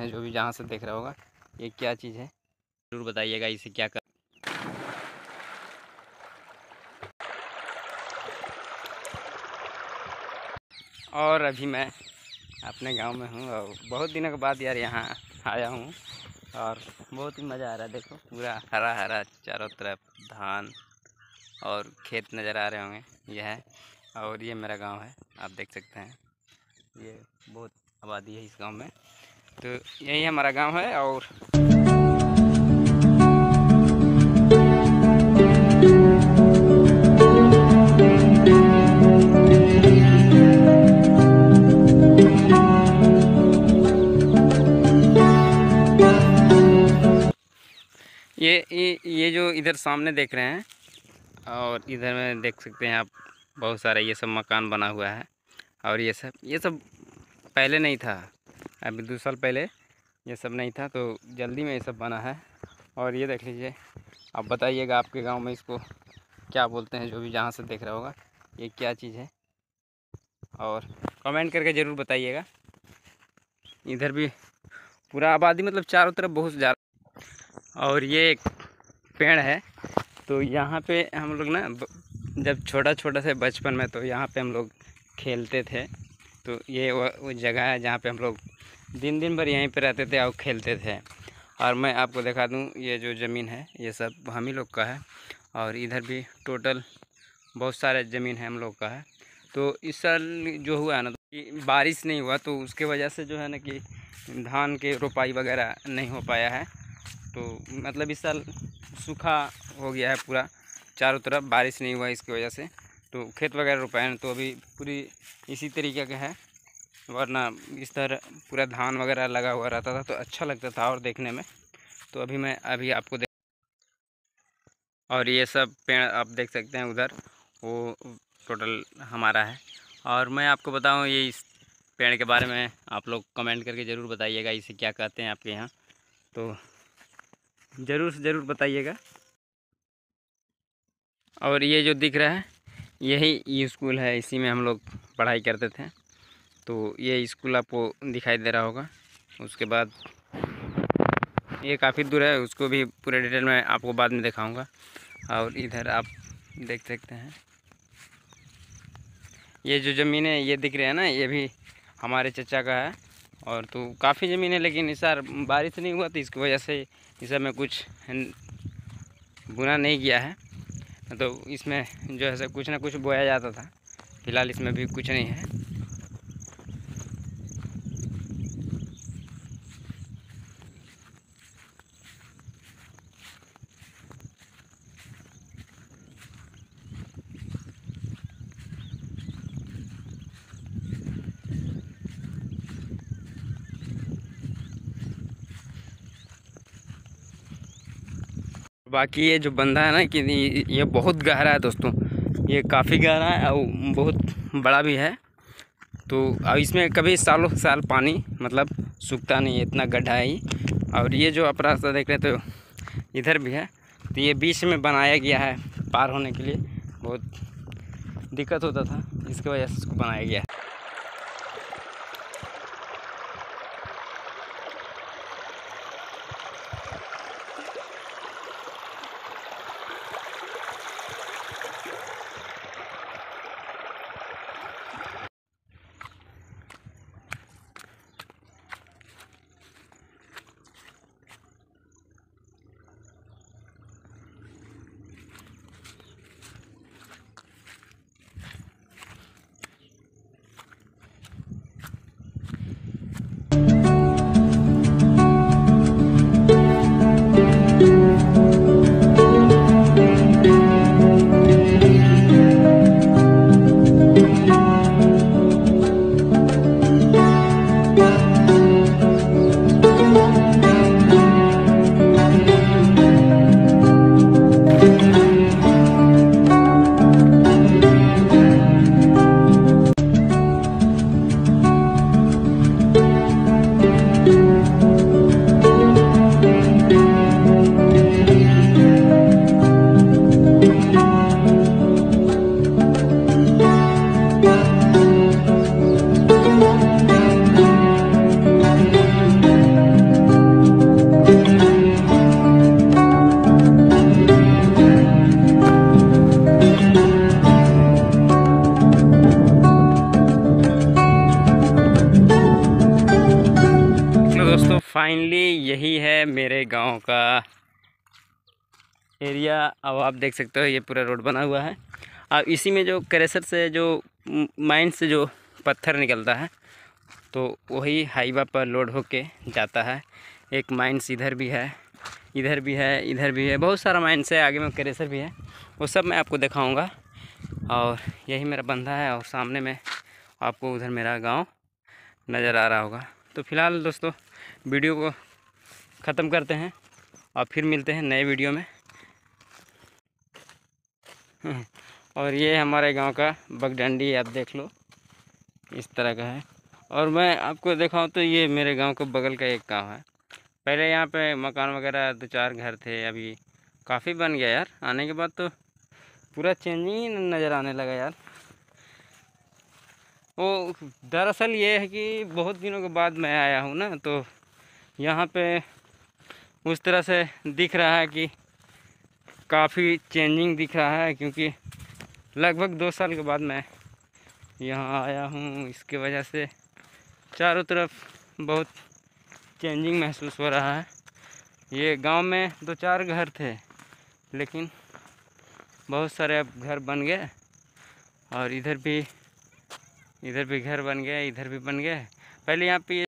हैं, जो भी जहाँ से देख रहा होगा, ये क्या चीज़ है? ज़रूर बताइएगा इसे क्या कर और अभी मैं अपने गाँव में हूँ और बहुत दिनों के बाद यार यहाँ आया हूँ और बहुत ही मज़ा आ रहा है, देखो, पूरा हरा हरा चारों तरफ़ धान और खेत नज़र आ रहे होंगे, यह है और ये मेरा गाँव है, आप देख सकते हैं। ये बहुत आबादी है इस गाँव में। तो यही हमारा गाँव है और ये ये ये जो इधर सामने देख रहे हैं और इधर में देख सकते हैं आप, बहुत सारा ये सब मकान बना हुआ है और ये सब ये सब पहले नहीं था। अभी दो साल पहले ये सब नहीं था तो जल्दी में ये सब बना है। और ये देख लीजिए आप बताइएगा आपके गाँव में इसको क्या बोलते हैं जो भी जहाँ से देख रहा होगा ये क्या चीज़ है। और कमेंट करके ज़रूर बताइएगा। इधर भी पूरा आबादी मतलब चारों तरफ़ बहुत ज़्यादा और ये एक पेड़ है तो यहाँ पे हम लोग ना जब छोटा छोटा से बचपन में तो यहाँ पे हम लोग खेलते थे। तो ये वो, जगह है जहाँ पे हम लोग दिन दिन भर यहीं पे रहते थे और खेलते थे। और मैं आपको दिखा दूँ, ये जो ज़मीन है, ये सब हम ही लोग का है। और इधर भी टोटल बहुत सारे ज़मीन है हम लोग का है। तो इस साल जो हुआ है ना तो बारिश नहीं हुआ तो उसके वजह से जो है ना कि धान के रोपाई वगैरह नहीं हो पाया है। तो मतलब इस साल सूखा हो गया है पूरा, चारों तरफ़ बारिश नहीं हुआ इसकी वजह से। तो खेत वगैरह रोपाए तो अभी पूरी इसी तरीके का है। वरना इस तरह पूरा धान वगैरह लगा हुआ रहता था तो अच्छा लगता था और देखने में। तो अभी मैं, अभी आपको देख और ये सब पेड़ आप देख सकते हैं उधर, वो टोटल हमारा है। और मैं आपको बताऊँ, ये इस पेड़ के बारे में आप लोग कमेंट करके ज़रूर बताइएगा, इसे क्या कहते हैं आपके यहाँ। तो ज़रूर से ज़रूर बताइएगा। और ये जो दिख रहा है, यही स्कूल है, इसी में हम लोग पढ़ाई करते थे। तो ये स्कूल आपको दिखाई दे रहा होगा। उसके बाद ये काफ़ी दूर है, उसको भी पूरे डिटेल में आपको बाद में दिखाऊँगा। और इधर आप देख सकते हैं। ये जो ज़मीन है, ये दिख रहे हैं ना, ये भी हमारे चचा का है। और तो काफ़ी ज़मीन है, लेकिन इस बार बारिश नहीं हुआ तो इसकी वजह से इस में कुछ बुना नहीं किया है। तो इसमें जो है कुछ ना कुछ बोया जाता था। फ़िलहाल इसमें भी कुछ नहीं है। बाकी ये जो बंधा है ना कि ये बहुत गहरा है दोस्तों। ये काफ़ी गहरा है और बहुत बड़ा भी है। तो अब इसमें कभी सालों साल पानी मतलब सूखता नहीं है, इतना गड्ढा है ही और ये जो आप रास्ता देख रहे तो इधर भी है। तो ये बीच में बनाया गया है, पार होने के लिए। बहुत दिक्कत होता था, इसकी वजह से इसको बनाया गया है। फाइनली यही है मेरे गाँव का एरिया अब आप देख सकते हो, ये पूरा रोड बना हुआ है। अब इसी में जो क्रेशर से, जो माइन से जो पत्थर निकलता है तो वही हाईवा पर लोड होके जाता है। एक माइंस इधर भी है, इधर भी है, इधर भी है। बहुत सारा माइंस है, आगे में क्रेशर भी है। वो सब मैं आपको दिखाऊँगा। और यही मेरा बंधा है और सामने में आपको उधर मेरा गाँव नज़र आ रहा होगा। तो फ़िलहाल दोस्तों वीडियो को ख़त्म करते हैं और फिर मिलते हैं नए वीडियो में। और ये हमारे गाँव का बगडंडी आप देख लो, इस तरह का है। और मैं आपको दिखाऊँ तो ये मेरे गाँव के बगल का एक गाँव है। पहले यहाँ पे मकान वगैरह दो चार घर थे, अभी काफ़ी बन गया यार। आने के बाद तो पूरा चेंजिंग नज़र आने लगा यार। वो दरअसल ये है कि बहुत दिनों के बाद मैं आया हूँ ना तो यहाँ पे उस तरह से दिख रहा है कि काफ़ी चेंजिंग दिख रहा है, क्योंकि लगभग दो साल के बाद मैं यहाँ आया हूँ। इसके वजह से चारों तरफ़ बहुत चेंजिंग महसूस हो रहा है। ये गाँव में दो चार घर थे, लेकिन बहुत सारे अब घर बन गए और इधर भी इधर भी घर बन गया इधर भी बन गया। पहले यहाँ पे